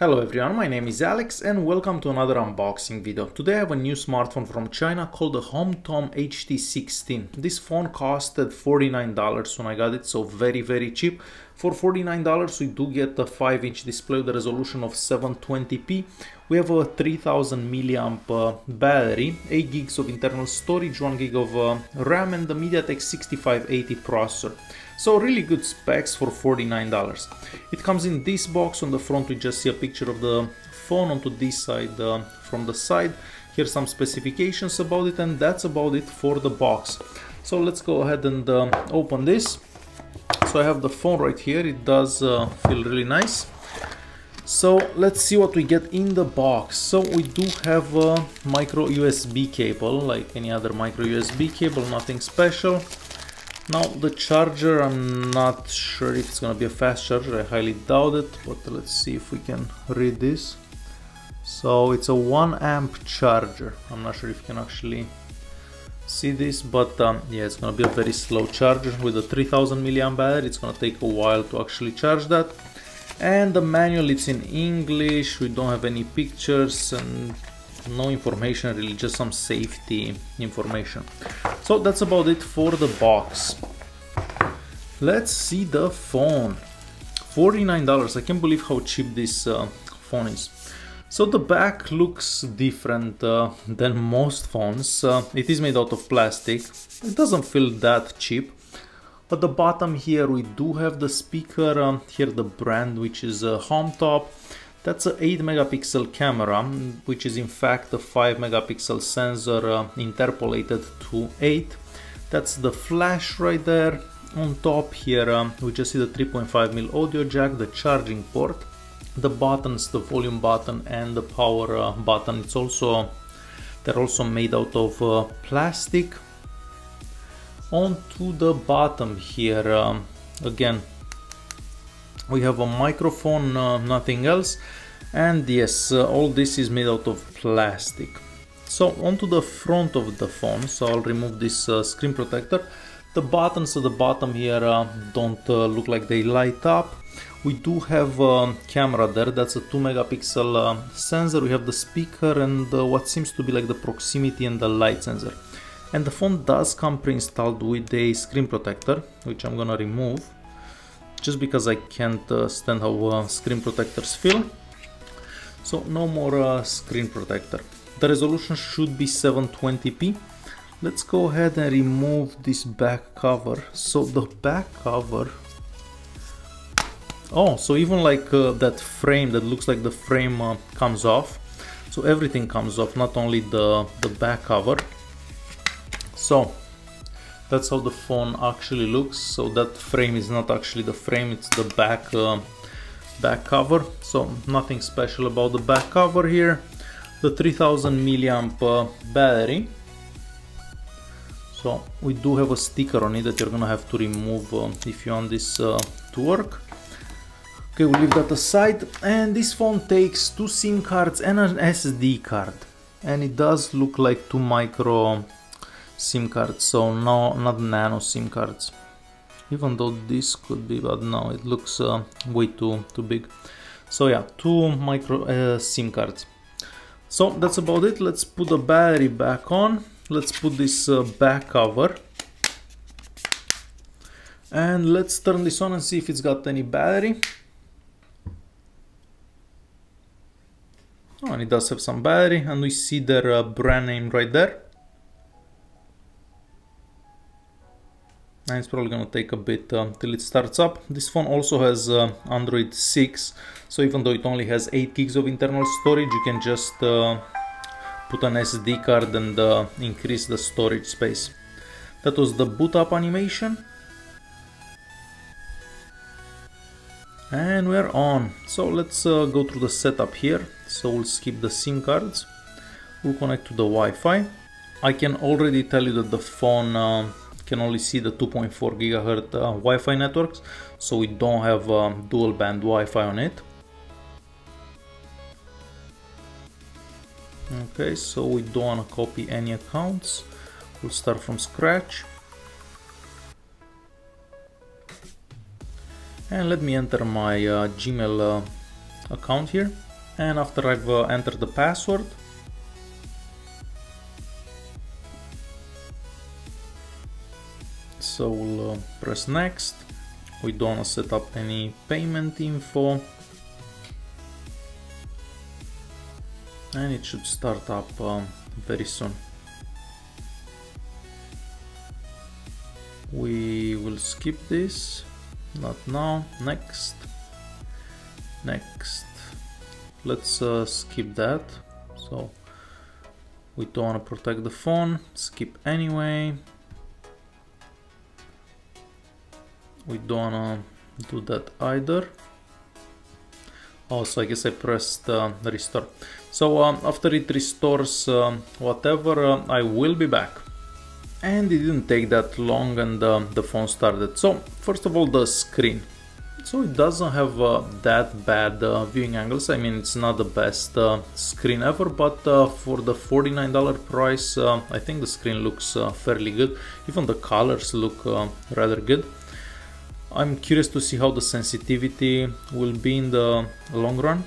Hello everyone, my name is Alex and welcome to another unboxing video. Today I have a new smartphone from China called the HomTom HT16. This phone costed $49 when I got it, so very very cheap. For $49 we do get a 5 inch display with a resolution of 720p. We have a 3000 milliamp uh, battery, 8 gigs of internal storage, 1 gig of uh, RAM and the MediaTek 6580 processor. So really good specs for $49. It comes in this box. On the front we just see a picture of the phone onto this side uh, from the side. Here's some specifications about it and that's about it for the box. So let's go ahead and uh, open this. So I have the phone right here. It does uh, feel really nice. So let's see what we get in the box. So we do have a micro USB cable like any other micro USB cable, nothing special. Now the charger, I'm not sure if it's gonna be a fast charger, I highly doubt it, but let's see if we can read this. So it's a 1 amp charger, I'm not sure if you can actually see this, but um, yeah, it's gonna be a very slow charger with a 3000 milliamp battery, it's gonna take a while to actually charge that. And the manual, it's in English, we don't have any pictures and no information really just some safety information. So that's about it for the box. Let's see the phone. $49 I can't believe how cheap this uh, phone is so the back looks different uh, than most phones. Uh, it is made out of plastic. It doesn't feel that cheap. At the bottom here we do have the speaker um, here the brand which is a HomTom that's an 8 megapixel camera, which is in fact a 5 megapixel sensor uh, interpolated to 8. That's the flash right there. On top here um, we just see the 3.5mm audio jack, the charging port, the buttons, the volume button and the power uh, button. It's also they're also made out of uh, plastic. On to the bottom here, um, again we have a microphone uh, nothing else. And yes uh, all this is made out of plastic. So onto the front of the phone. So I'll remove this uh, screen protector. The buttons at the bottom here uh, don't look like they light up we do have a camera there that's a 2 megapixel uh, sensor we have the speaker and what seems to be like the proximity and the light sensor and the phone does come pre-installed with a screen protector which I'm gonna remove just because I can't uh, stand how uh, screen protectors feel. So no more uh, screen protector. The resolution should be 720p. Let's go ahead and remove this back cover. So the back cover Oh, so even like uh, that frame that looks like the frame uh, comes off. So everything comes off, not only the, the back cover. So that's how the phone actually looks. So that frame is not actually the frame it's the back uh, back cover. So nothing special about the back cover here. The 3000 milliamp uh, battery. So we do have a sticker on it that you're gonna have to remove uh, if you want this uh, to work okay we'll leave that aside and this phone takes two sim cards and an sd card and it does look like two micro SIM cards, so no, not nano SIM cards. Even though this could be, but no, it looks uh, way too too big. So yeah, two micro uh, SIM cards. So that's about it. Let's put the battery back on. Let's put this uh, back cover. And let's turn this on and see if it's got any battery. Oh, and it does have some battery and we see their uh, brand name right there. and it's probably gonna take a bit uh, till it starts up. This phone also has uh, Android 6, so even though it only has 8 gigs of internal storage, you can just uh, put an SD card and uh, increase the storage space. That was the boot up animation. And we're on. So let's uh, go through the setup here. So we'll skip the SIM cards. We'll connect to the Wi-Fi. I can already tell you that the phone uh, can only see the 2.4 gigahertz uh, Wi-Fi networks, so we don't have um, dual band Wi-Fi on it. Okay, so we don't want to copy any accounts. We'll start from scratch. And let me enter my uh, Gmail uh, account here. and after I've uh, entered the password so we'll uh, press next. We don't set up any payment info. And it should start up um, very soon. We will skip this not now. Next. Next. Let's uh, skip that. So we don't want to protect the phone. Skip anyway. We don't want to do that either. Also I guess I pressed uh, restore. So um, after it restores um, whatever uh, I will be back and it didn't take that long and the phone started so first of all the screen so it doesn't have uh, that bad uh, viewing angles. I mean, it's not the best uh, screen ever, but uh, for the $49 price, uh, I think the screen looks fairly good. Even the colors look rather good. I'm curious to see how the sensitivity will be in the long run.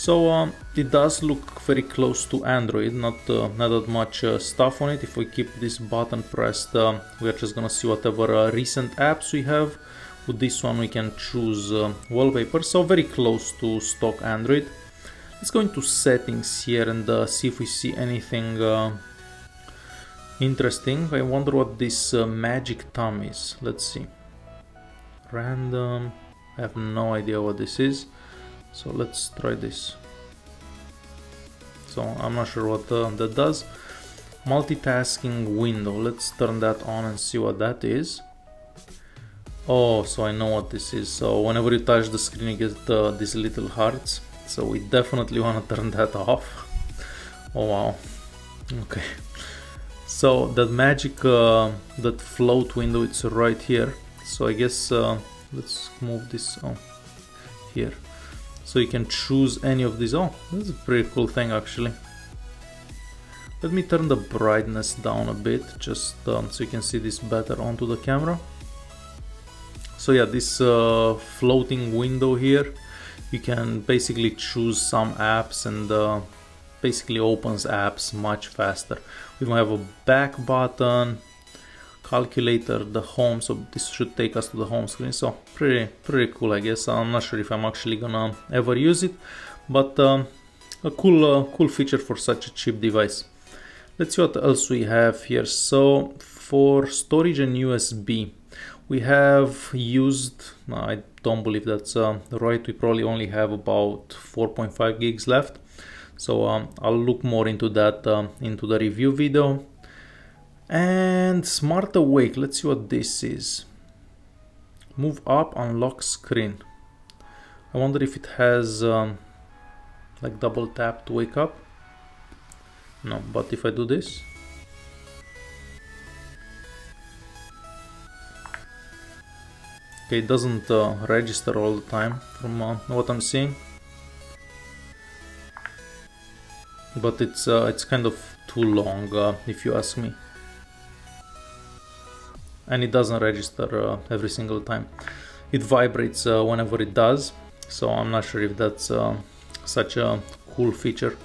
So um, it does look very close to Android, not not that much stuff on it. If we keep this button pressed, we're just gonna see whatever recent apps we have. With this one we can choose uh, wallpaper. So very close to stock android. Let's go into settings here and uh, see if we see anything uh, interesting. I wonder what this uh, magic thumb is. Let's see. Random. I have no idea what this is so let's try this so i'm not sure what uh, that does multitasking window let's turn that on and see what that is Oh, so I know what this is. So whenever you touch the screen you get uh, these little hearts. So we definitely want to turn that off. Oh wow. Okay. So that magic, uh, that float window, it's right here. So I guess uh, let's move this on here. So you can choose any of these. Oh, this is a pretty cool thing actually. Let me turn the brightness down a bit, just um, so you can see this better onto the camera so yeah this uh, floating window here you can basically choose some apps and uh, basically opens apps much faster we have a back button calculator the home so this should take us to the home screen. So pretty pretty cool i guess. I'm not sure if i'm actually gonna ever use it but um, a cool uh, cool feature for such a cheap device. Let's see what else we have here. So for storage and usb we have used, I don't believe that's uh, right, we probably only have about 4.5 gigs left. So um, I'll look more into that um, into the review video. And Smart Awake, let's see what this is. Move up, unlock screen. I wonder if it has um, like double tap to wake up. No, but if I do this, Okay, it doesn't uh, register all the time from uh, what I'm seeing. But it's uh, it's kind of too long uh, if you ask me. And it doesn't register uh, every single time. It vibrates uh, whenever it does, so I'm not sure if that's such a cool feature.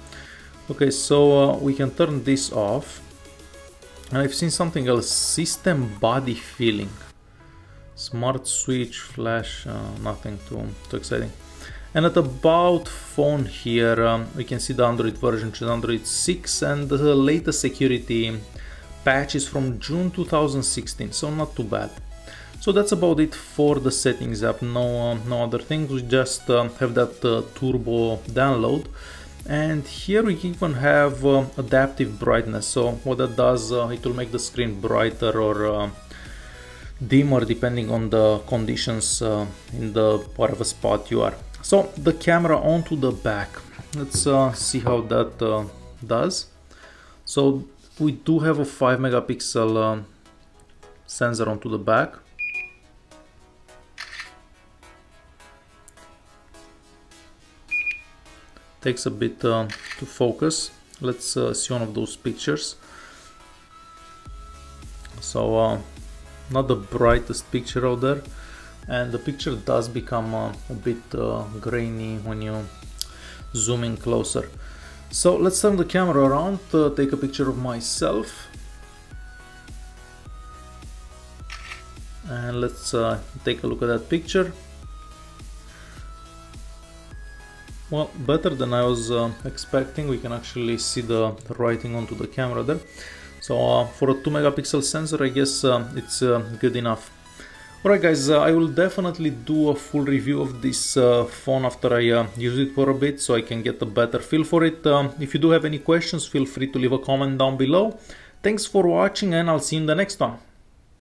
Okay, so we can turn this off. And I've seen something else, system body feeling smart switch flash uh, nothing too too exciting and at about phone here um, we can see the android version which is android 6 and the latest security patch is from june 2016 so not too bad so that's about it for the settings app no uh, no other things we just uh, have that uh, turbo download and here we even have uh, adaptive brightness so what that does uh, it will make the screen brighter or dimmer depending on the conditions uh, in the whatever spot you are. So the camera onto the back. Let's uh, see how that uh, does. So we do have a 5 megapixel uh, sensor onto the back. Takes a bit uh, to focus. Let's uh, see one of those pictures. So not the brightest picture out there and the picture does become uh, a bit uh, grainy when you zoom in closer. So let's turn the camera around, uh, take a picture of myself. And let's uh, take a look at that picture. Well, better than I was uh, expecting. We can actually see the writing onto the camera there. So uh, for a 2 megapixel sensor, I guess uh, it's uh, good enough. Alright guys, uh, I will definitely do a full review of this uh, phone after I uh, use it for a bit so I can get a better feel for it. Um, if you do have any questions, feel free to leave a comment down below. Thanks for watching and I'll see you in the next one.